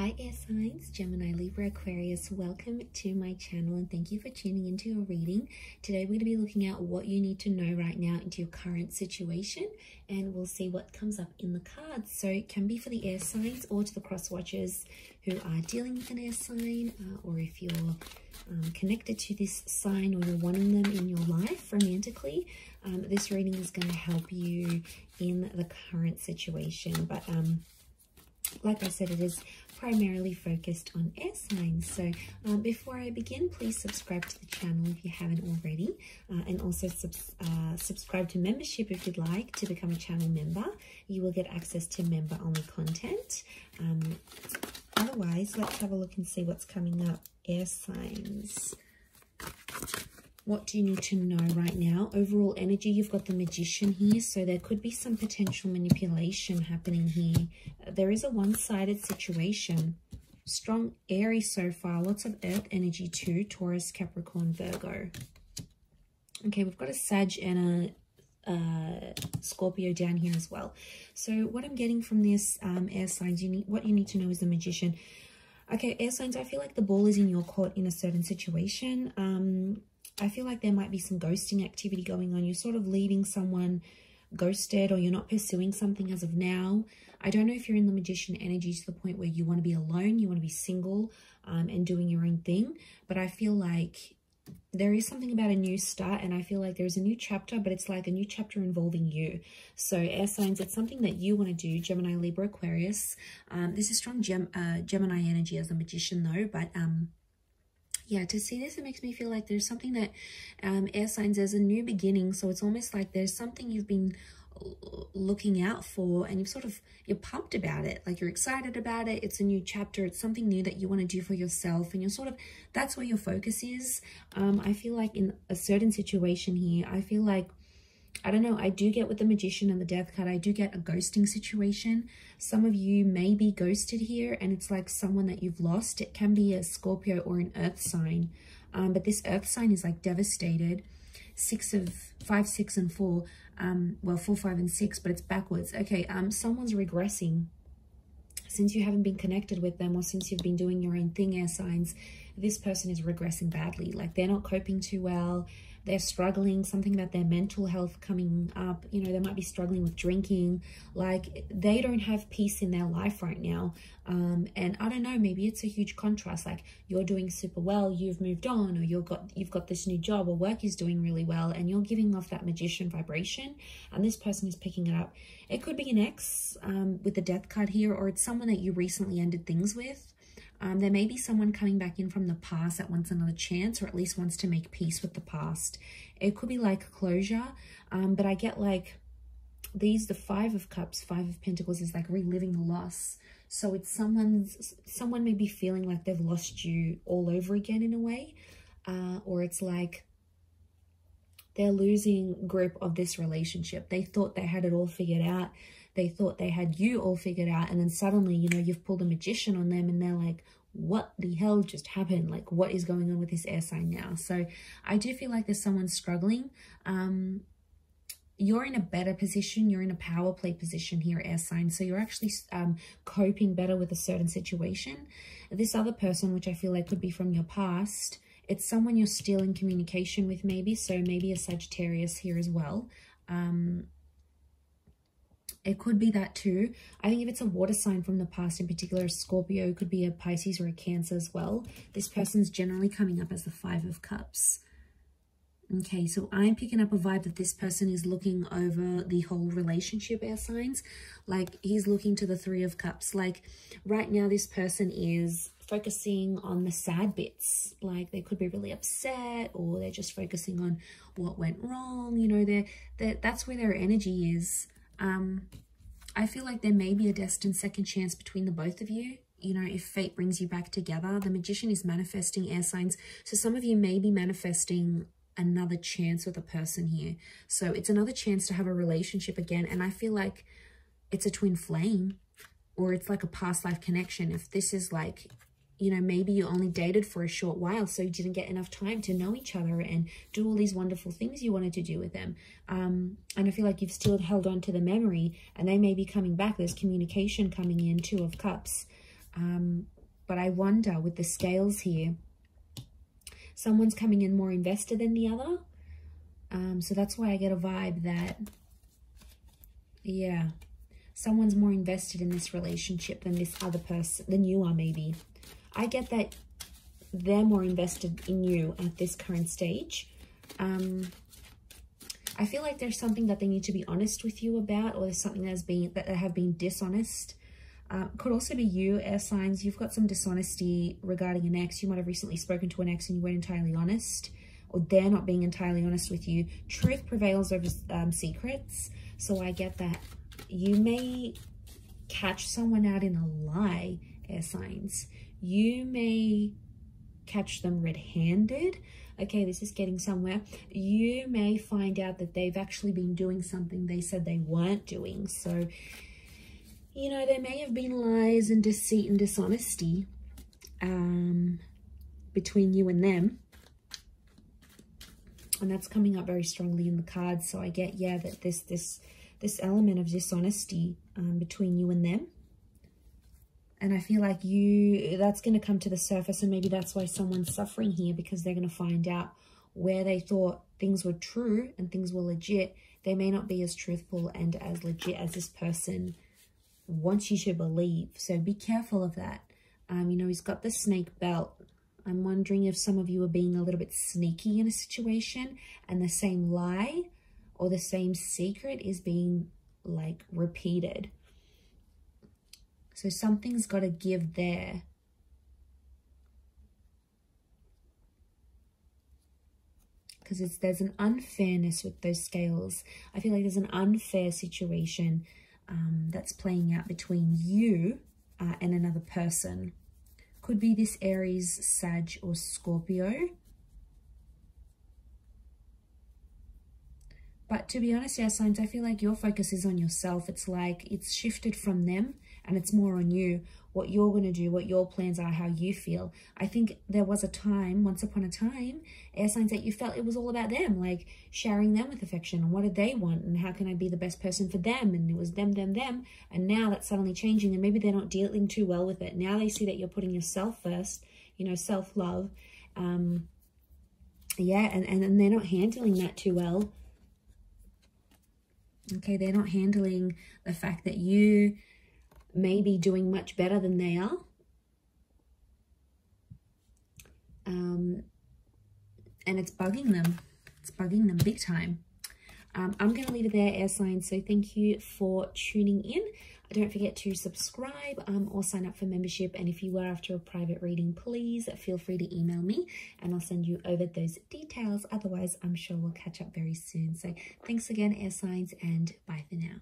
Hi air signs, Gemini, Libra, Aquarius. Welcome to my channel and thank you for tuning into your reading. Today we're going to be looking at what you need to know right now into your current situation and we'll see what comes up in the cards. So it can be for the air signs or to the cross watchers who are dealing with an air sign uh, or if you're um, connected to this sign or you're wanting them in your life romantically. Um, this reading is going to help you in the current situation. But um, like I said, it is primarily focused on air signs. So um, before I begin, please subscribe to the channel if you haven't already. Uh, and also sub uh, subscribe to membership if you'd like to become a channel member. You will get access to member-only content. Um, otherwise, let's have a look and see what's coming up. Air signs. What do you need to know right now? Overall energy, you've got the magician here. So there could be some potential manipulation happening here. There is a one-sided situation. Strong Aries so far. Lots of earth energy too. Taurus, Capricorn, Virgo. Okay, we've got a Sag and a uh, Scorpio down here as well. So what I'm getting from this um, air signs, you need what you need to know is the magician. Okay, air signs, I feel like the ball is in your court in a certain situation. Um, I feel like there might be some ghosting activity going on. You're sort of leaving someone ghosted or you're not pursuing something as of now. I don't know if you're in the magician energy to the point where you want to be alone, you want to be single um, and doing your own thing. But I feel like there is something about a new start and I feel like there's a new chapter, but it's like a new chapter involving you. So air signs, it's something that you want to do, Gemini, Libra, Aquarius. Um, this is strong Gem, uh, Gemini energy as a magician though, but um, yeah, to see this, it makes me feel like there's something that um, air signs, there's a new beginning. So it's almost like there's something you've been looking out for and you've sort of, you're pumped about it. Like you're excited about it. It's a new chapter. It's something new that you want to do for yourself. And you're sort of, that's where your focus is. Um, I feel like in a certain situation here, I feel like I don't know, I do get with the Magician and the Death card, I do get a ghosting situation. Some of you may be ghosted here and it's like someone that you've lost. It can be a Scorpio or an Earth sign. Um, but this Earth sign is like devastated. Six of, five, six, and four. Um, well, four, five, and six, but it's backwards. Okay, um, someone's regressing. Since you haven't been connected with them or since you've been doing your own thing, air signs, this person is regressing badly. Like they're not coping too well they're struggling, something about their mental health coming up, you know, they might be struggling with drinking, like they don't have peace in their life right now. Um, and I don't know, maybe it's a huge contrast, like you're doing super well, you've moved on, or you've got, you've got this new job or work is doing really well, and you're giving off that magician vibration, and this person is picking it up. It could be an ex um, with the death card here, or it's someone that you recently ended things with. Um, there may be someone coming back in from the past that wants another chance or at least wants to make peace with the past. It could be like closure, um, but I get like these, the Five of Cups, Five of Pentacles is like reliving loss. So it's someone's, someone may be feeling like they've lost you all over again in a way. Uh, or it's like they're losing grip of this relationship. They thought they had it all figured out they thought they had you all figured out and then suddenly you know you've pulled a magician on them and they're like what the hell just happened? Like what is going on with this air sign now? So i do feel like there's someone struggling. Um you're in a better position. You're in a power play position here air sign so you're actually um coping better with a certain situation. This other person which i feel like could be from your past it's someone you're still in communication with maybe so maybe a sagittarius here as well. Um it could be that too. I think if it's a water sign from the past, in particular, a Scorpio, could be a Pisces or a Cancer as well. This person's generally coming up as the Five of Cups. Okay, so I'm picking up a vibe that this person is looking over the whole relationship, air signs. Like, he's looking to the Three of Cups. Like, right now, this person is focusing on the sad bits. Like, they could be really upset or they're just focusing on what went wrong. You know, they're, they're, that's where their energy is. Um, I feel like there may be a destined second chance between the both of you. You know, if fate brings you back together, the magician is manifesting air signs. So some of you may be manifesting another chance with a person here. So it's another chance to have a relationship again. And I feel like it's a twin flame or it's like a past life connection. If this is like you know, maybe you only dated for a short while, so you didn't get enough time to know each other and do all these wonderful things you wanted to do with them. Um, and I feel like you've still held on to the memory and they may be coming back. There's communication coming in, Two of Cups. Um, but I wonder with the scales here, someone's coming in more invested than the other. Um, so that's why I get a vibe that, yeah, someone's more invested in this relationship than this other person, than you are maybe. I get that they're more invested in you at this current stage. Um, I feel like there's something that they need to be honest with you about, or there's something that's been that they have been dishonest. Uh, could also be you, air signs. You've got some dishonesty regarding an ex. You might have recently spoken to an ex and you weren't entirely honest, or they're not being entirely honest with you. Truth prevails over um, secrets. So I get that you may catch someone out in a lie, air signs. You may catch them red-handed. Okay, this is getting somewhere. You may find out that they've actually been doing something they said they weren't doing. So, you know, there may have been lies and deceit and dishonesty um, between you and them. And that's coming up very strongly in the cards. So I get, yeah, that this this this element of dishonesty um, between you and them and I feel like you, that's going to come to the surface and maybe that's why someone's suffering here because they're going to find out where they thought things were true and things were legit. They may not be as truthful and as legit as this person wants you to believe. So be careful of that. Um, you know, he's got the snake belt. I'm wondering if some of you are being a little bit sneaky in a situation and the same lie or the same secret is being like repeated. So something's got to give there. Because there's an unfairness with those scales. I feel like there's an unfair situation um, that's playing out between you uh, and another person. Could be this Aries, Sag, or Scorpio. But to be honest, yeah, signs, I feel like your focus is on yourself. It's like it's shifted from them and it's more on you, what you're going to do, what your plans are, how you feel. I think there was a time, once upon a time, air signs that you felt it was all about them, like sharing them with affection and what did they want and how can I be the best person for them? And it was them, them, them. And now that's suddenly changing and maybe they're not dealing too well with it. Now they see that you're putting yourself first, you know, self-love. Um, yeah, and, and, and they're not handling that too well. Okay, they're not handling the fact that you may be doing much better than they are. Um, and it's bugging them. It's bugging them big time. Um, I'm going to leave it there, air signs. So thank you for tuning in. Don't forget to subscribe um, or sign up for membership. And if you were after a private reading, please feel free to email me and I'll send you over those details. Otherwise, I'm sure we'll catch up very soon. So thanks again, air signs, and bye for now.